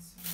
so